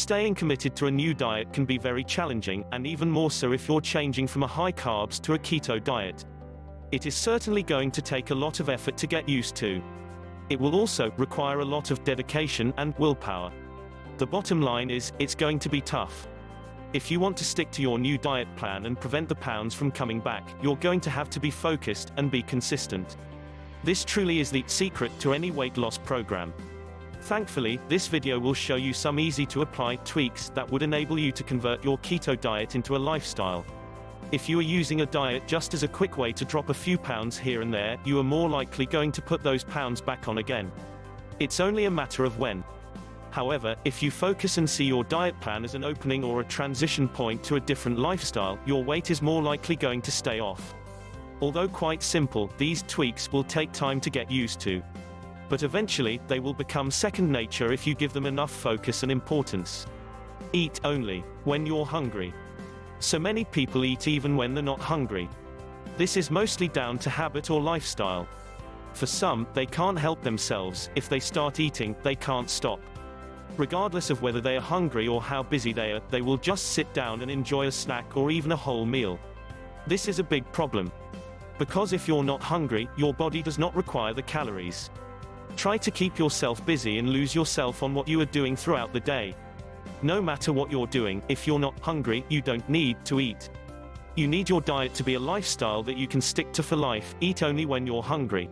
Staying committed to a new diet can be very challenging, and even more so if you're changing from a high carbs to a keto diet. It is certainly going to take a lot of effort to get used to. It will also require a lot of dedication and willpower. The bottom line is, it's going to be tough. If you want to stick to your new diet plan and prevent the pounds from coming back, you're going to have to be focused and be consistent. This truly is the secret to any weight loss program. Thankfully, this video will show you some easy to apply tweaks that would enable you to convert your keto diet into a lifestyle. If you are using a diet just as a quick way to drop a few pounds here and there, you are more likely going to put those pounds back on again. It's only a matter of when. However, if you focus and see your diet plan as an opening or a transition point to a different lifestyle, your weight is more likely going to stay off. Although quite simple, these tweaks will take time to get used to but eventually, they will become second nature if you give them enough focus and importance. Eat only when you're hungry. So many people eat even when they're not hungry. This is mostly down to habit or lifestyle. For some, they can't help themselves, if they start eating, they can't stop. Regardless of whether they are hungry or how busy they are, they will just sit down and enjoy a snack or even a whole meal. This is a big problem. Because if you're not hungry, your body does not require the calories. Try to keep yourself busy and lose yourself on what you are doing throughout the day. No matter what you're doing, if you're not hungry, you don't need to eat. You need your diet to be a lifestyle that you can stick to for life, eat only when you're hungry.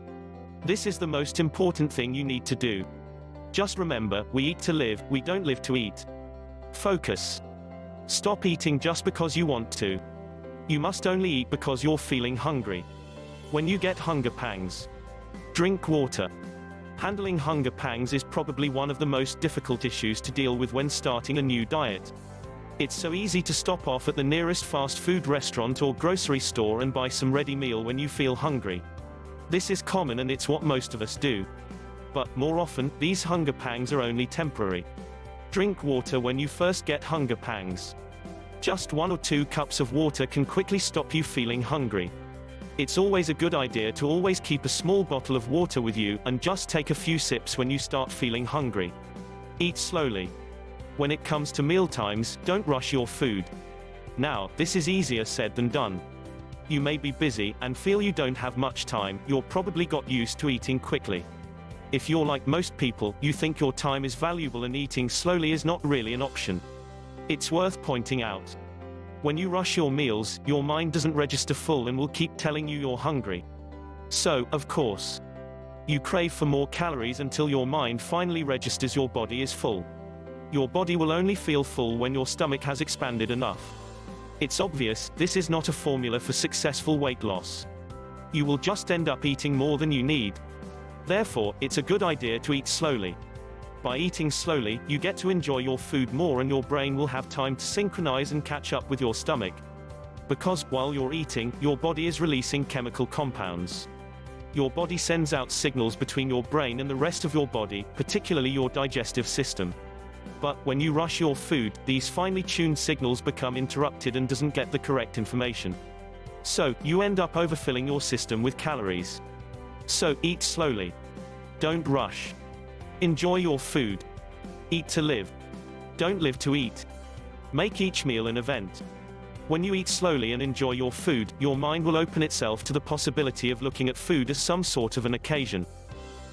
This is the most important thing you need to do. Just remember, we eat to live, we don't live to eat. Focus. Stop eating just because you want to. You must only eat because you're feeling hungry. When you get hunger pangs, drink water. Handling hunger pangs is probably one of the most difficult issues to deal with when starting a new diet. It's so easy to stop off at the nearest fast food restaurant or grocery store and buy some ready meal when you feel hungry. This is common and it's what most of us do. But, more often, these hunger pangs are only temporary. Drink water when you first get hunger pangs. Just one or two cups of water can quickly stop you feeling hungry. It's always a good idea to always keep a small bottle of water with you, and just take a few sips when you start feeling hungry. Eat slowly. When it comes to meal times, don't rush your food. Now, this is easier said than done. You may be busy, and feel you don't have much time, you're probably got used to eating quickly. If you're like most people, you think your time is valuable and eating slowly is not really an option. It's worth pointing out. When you rush your meals, your mind doesn't register full and will keep telling you you're hungry. So, of course, you crave for more calories until your mind finally registers your body is full. Your body will only feel full when your stomach has expanded enough. It's obvious, this is not a formula for successful weight loss. You will just end up eating more than you need. Therefore, it's a good idea to eat slowly. By eating slowly, you get to enjoy your food more and your brain will have time to synchronize and catch up with your stomach. Because, while you're eating, your body is releasing chemical compounds. Your body sends out signals between your brain and the rest of your body, particularly your digestive system. But, when you rush your food, these finely tuned signals become interrupted and doesn't get the correct information. So, you end up overfilling your system with calories. So, eat slowly. Don't rush. Enjoy your food. Eat to live. Don't live to eat. Make each meal an event. When you eat slowly and enjoy your food, your mind will open itself to the possibility of looking at food as some sort of an occasion.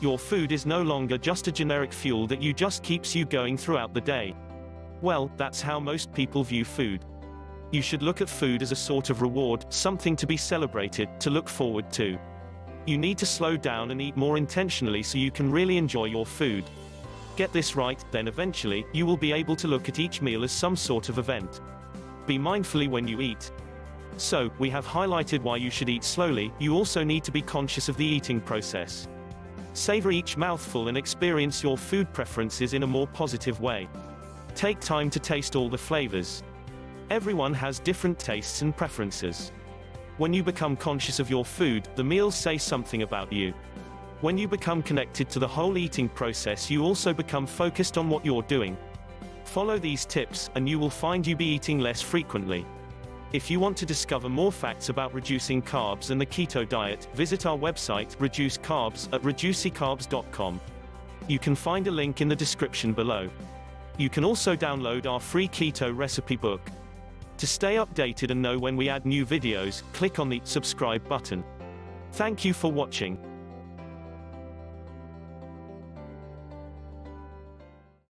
Your food is no longer just a generic fuel that you just keeps you going throughout the day. Well, that's how most people view food. You should look at food as a sort of reward, something to be celebrated, to look forward to. You need to slow down and eat more intentionally so you can really enjoy your food. Get this right, then eventually, you will be able to look at each meal as some sort of event. Be mindfully when you eat. So, we have highlighted why you should eat slowly, you also need to be conscious of the eating process. Savor each mouthful and experience your food preferences in a more positive way. Take time to taste all the flavors. Everyone has different tastes and preferences. When you become conscious of your food, the meals say something about you. When you become connected to the whole eating process, you also become focused on what you're doing. Follow these tips, and you will find you be eating less frequently. If you want to discover more facts about reducing carbs and the keto diet, visit our website, Reduce Carbs, at reducecarbs.com. You can find a link in the description below. You can also download our free keto recipe book. To stay updated and know when we add new videos, click on the subscribe button. Thank you for watching.